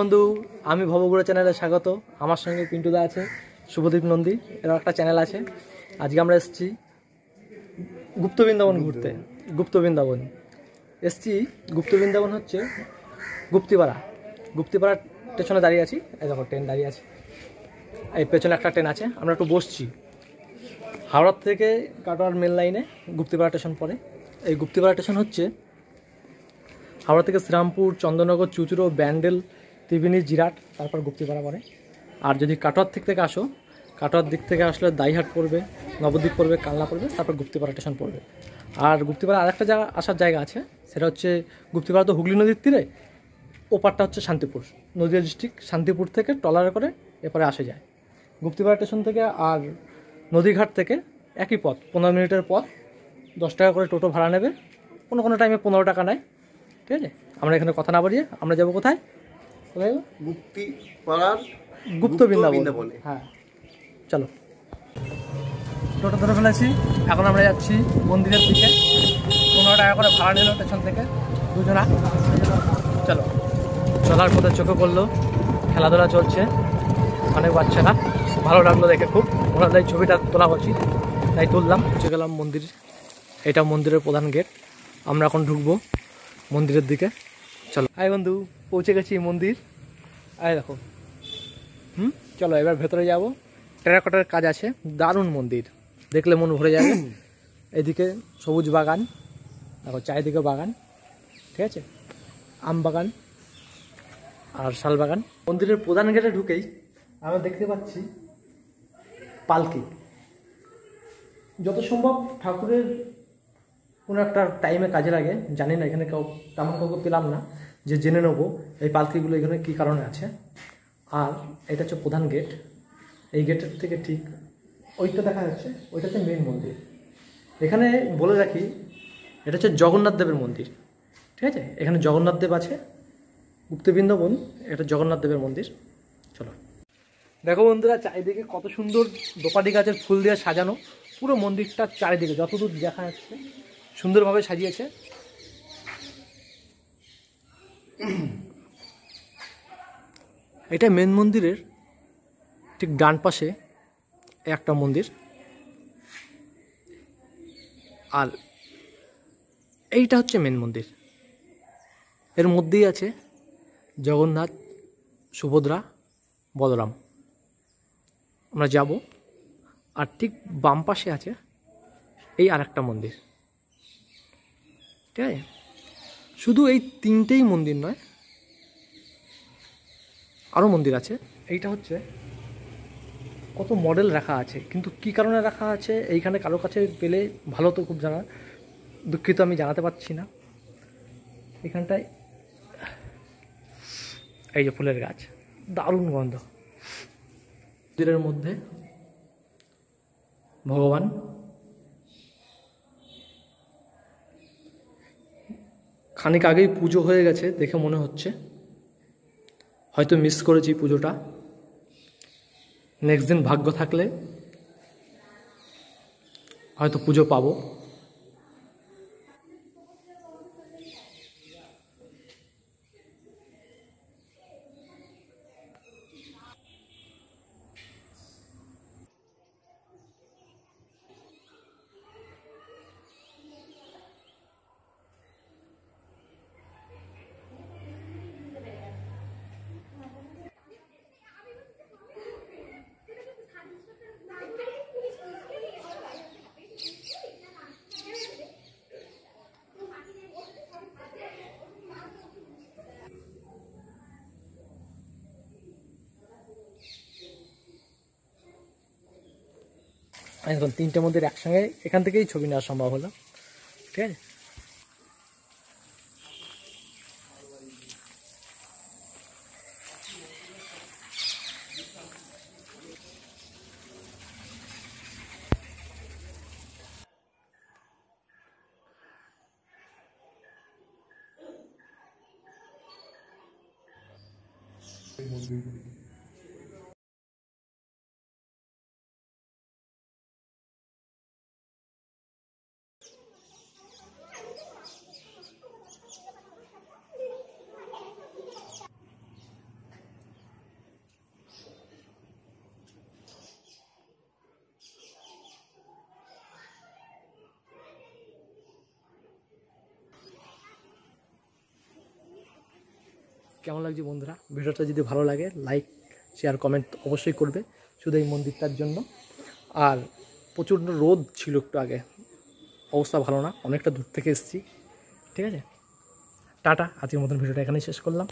বন্ধু, আমি ভবগুড়া চ্যানেলে স্বাগত। আমার সঙ্গে পিন্টুদা আছে, শুভদীপ নন্দী এর একটা চ্যানেল আছে। আজকে আমরা এসেছি গুপ্ত বৃন্দাবন ঘুরতে, গুপ্ত বৃন্দাবন। এসছি, গুপ্ত বৃন্দাবন হচ্ছে গুপ্তিপাড়া। গুপ্তিপাড়ার স্টেশনে দাঁড়িয়ে আছি। এই দেখো, ট্রেন দাঁড়িয়ে আছে। এই পেছনে একটা ট্রেন আছে, আমরা একটু বসছি। হাওড়ার থেকে কাটোয়ার মেন লাইনে গুপ্তিপাড়া স্টেশন পড়ে। এই গুপ্তিপাড়া স্টেশন হচ্ছে হাওড়া থেকে শ্রীরামপুর চন্দননগর চুচুড়ো, ব্যান্ডেল ত্রিবেণী, জিরাট, তারপর গুপ্তিপাড়া পড়ে আর যদি কাটোয়ার দিক থেকে আসো, কাটোয়ার দিক থেকে আসলে দাইহাট পড়বে, নবদ্বীপ পড়বে, কালনা পড়বে, তারপর গুপ্তিপাড়া স্টেশন পড়বে। আর গুপ্তিপাড়া আরেকটা জায়গা, আসার জায়গা আছে, সেটা হচ্ছে গুপ্তিপাড়া তো হুগলি নদীর তীরে, ওপারটা হচ্ছে শান্তিপুর। নদীয়া ডিস্ট্রিক্ট শান্তিপুর থেকে ট্রলারে করে এপারে আসে যায়। গুপ্তিপাড়া স্টেশন থেকে আর নদীঘাট থেকে একই পথ, পনেরো মিনিটের পথ, দশ টাকা করে টোটো ভাড়া নেবে, কোনো কোনো টাইমে পনেরো টাকা নেয়, ঠিক আছে? আমরা এখানে কথা না বাড়িয়ে, আমরা যাব কোথায়? মুক্তি পাড়ার গুপ্ত বৃন্দাবন। হ্যাঁ চলো। টোটো ধরে ফেলেছি। এখন আমরা যাচ্ছি মন্দিরের দিকে। পনেরো টাকা করে ভাড়া নিল স্টেশন থেকে দুজনা। চলো। চলার পথে চোখে পড়ল। খেলাধুলা চলছে। অনেক বাচ্চারা। ভালো লাগল দেখে খুব। ওরা তাই ছবিটা তোলা উচিত তাই তুললাম। পৌঁছে গেলাম মন্দির। এটা মন্দিরের প্রধান গেট। আমরা এখন ঢুকবো মন্দিরের দিকে। চলো। আয় বন্ধু। পৌঁছে গেছি মন্দির। আয় দেখো। হুম? চলো, এবার ভেতরে যাব। টেরাকোটার কাজ আছে। দারুণ মন্দির। দেখলে মন ভরে যাবে। এদিকে সবুজ বাগান। দেখো, চারিদিকে বাগান। ঠিক আছে? আম বাগান আর শাল বাগান। মন্দিরের প্রধান গেটে ঢুকেই আমরা দেখতে পাচ্ছি পালকি। যত সম্ভব ঠাকুরের কোনো একটা টাইমে কাজে লাগে, জানি না, এখানে কেউ, তেমন কাউকে পেলাম না, যে জেনে নেব এই পালকিগুলো এখানে কী কারণে আছে। আর এটা হচ্ছে প্রধান গেট এই গেটের থেকে ঠিক ওইটা দেখা যাচ্ছে ওইটা হচ্ছে মেন মন্দির। এখানে বলে রাখি, এটা হচ্ছে জগন্নাথ দেবের মন্দির, ঠিক আছে? এখানে জগন্নাথ দেব আছে গুপ্তবৃন্দাবন এটা জগন্নাথ দেবের মন্দির। চলো। দেখো বন্ধুরা, চারিদিকে কত সুন্দর দোপাটি গাছের ফুল দিয়ে সাজানো, পুরো মন্দিরটা চারিদিকে, যতদূর দেখা যাচ্ছে। সুন্দরভাবে সাজিয়েছে। এটা মেন মন্দিরের ঠিক ডান পাশে একটা মন্দির। আর এইটা হচ্ছে মেন মন্দির। এর মধ্যেই আছে জগন্নাথ, সুভদ্রা, বলরাম। আমরা যাব। আর ঠিক বাম পাশে আছে এই আর একটা মন্দির। ঠিক আছে? শুধু এই তিনটেই মন্দির নয় আরও মন্দির আছে। এইটা হচ্ছে কত মডেল রাখা আছে, কিন্তু কি কারণে রাখা আছে, এইখানে কারও কাছে পেলে ভালো তো খুব জানা, দুঃখিত আমি জানাতে পারছি না। এখানটায় এই যে ফুলের গাছ, দারুণ গন্ধ। মন্দিরের মধ্যে ভগবান খানিক আগেই পুজো হয়ে গেছে, দেখে মনে হচ্ছে। হয়তো মিস করেছি পুজোটা। নেক্সট দিন ভাগ্য থাকলে হয়তো পুজো পাবো। এখন তিনটে মন্দির একসঙ্গে এখান থেকেই ছবি নেওয়া সম্ভব হলো ঠিক আছে Thank you. কেমন লাগছে বন্ধুরা? ভিডিওটা যদি ভালো লাগে লাইক শেয়ার কমেন্ট অবশ্যই করবে শুধু এই মন্দিরটার জন্য। আর প্রচণ্ড রোদ ছিল একটু আগে। অবস্থা ভালো না, অনেকটা দূর থেকে এসেছি। ঠিক আছে? টাটা, আজকের মতন ভিডিওটা এখানেই শেষ করলাম।